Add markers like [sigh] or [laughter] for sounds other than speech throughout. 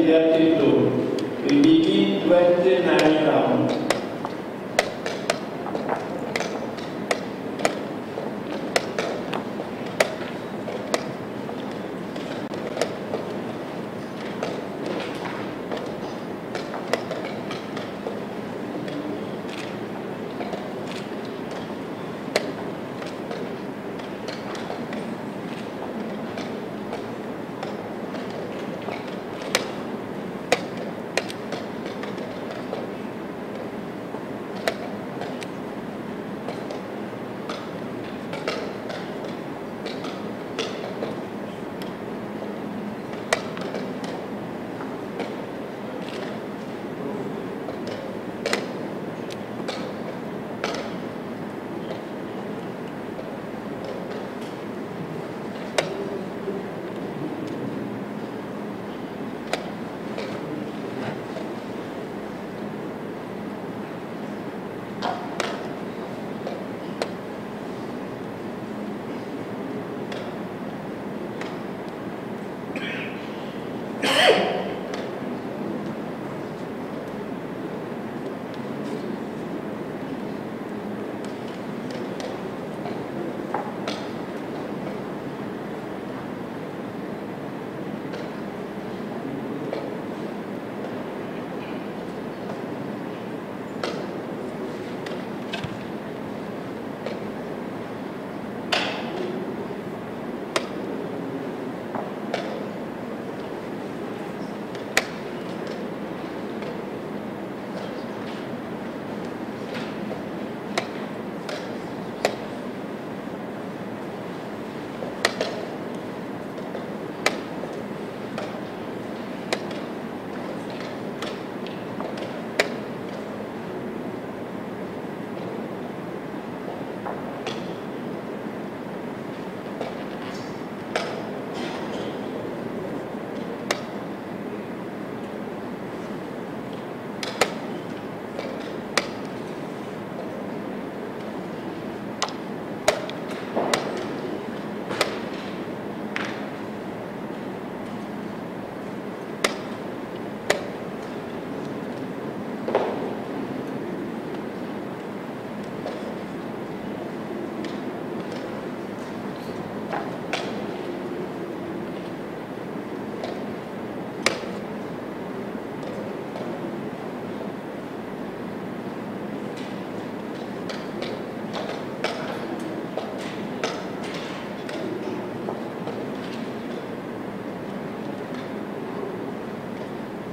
Yeah, we begin 29 rounds.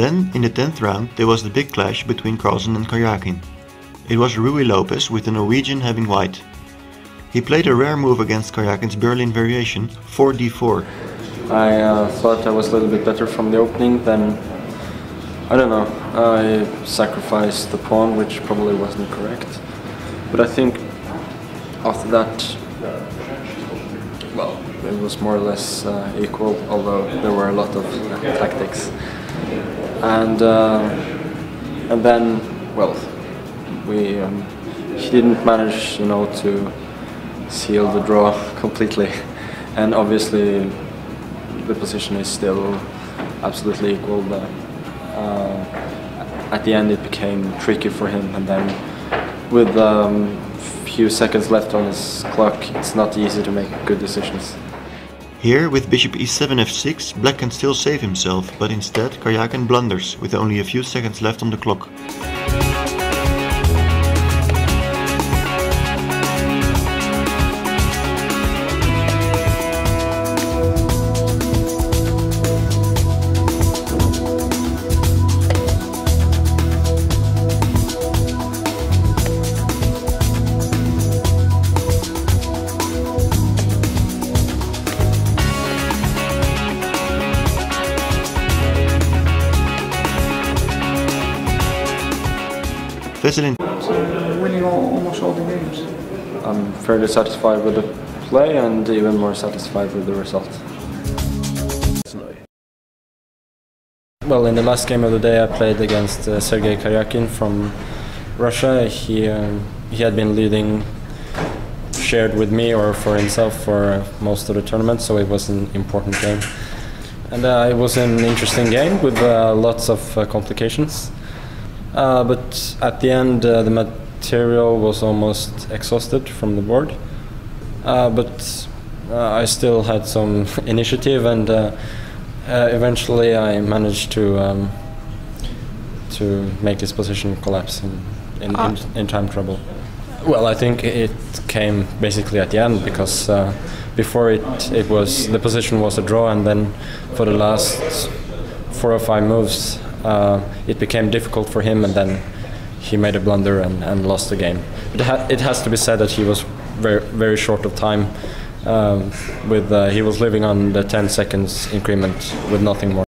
Then, in the 10th round, there was the big clash between Carlsen and Karjakin. It was Ruy Lopez with the Norwegian having white. He played a rare move against Karjakin's Berlin variation, 4d4. I uh, thought I was a little bit better from the opening, then I don't know, I sacrificed the pawn, which probably wasn't correct. But I think after that, well, it was more or less uh, equal, although there were a lot of uh, tactics. And uh, and then, well, we um, he didn't manage, you know, to seal the draw [laughs] completely, and obviously the position is still absolutely equal. But, uh, at the end, it became tricky for him, and then with a um, few seconds left on his clock, it's not easy to make good decisions. Here, with bishop e7 f6, black can still save himself, but instead Karjakin blunders, with only a few seconds left on the clock. Veselin So winning all, almost all the games. I'm fairly satisfied with the play and even more satisfied with the result. Well, in the last game of the day, I played against uh, Sergey Karjakin from Russia. He um, he had been leading, shared with me or for himself for uh, most of the tournament, so it was an important game. And uh, it was an interesting game with uh, lots of uh, complications. Uh, but at the end, uh, the material was almost exhausted from the board. Uh, but uh, I still had some [laughs] initiative, and uh, uh, eventually I managed to um, to make this position collapse in, in, in, in time trouble. Well, I think it came basically at the end because uh, before it it was the position was a draw, and then for the last four or five moves, uh, it became difficult for him, and then he made a blunder and, and lost the game. It, ha- it has to be said that he was very very short of time. Um, with uh, he was living on the 10 seconds increment with nothing more.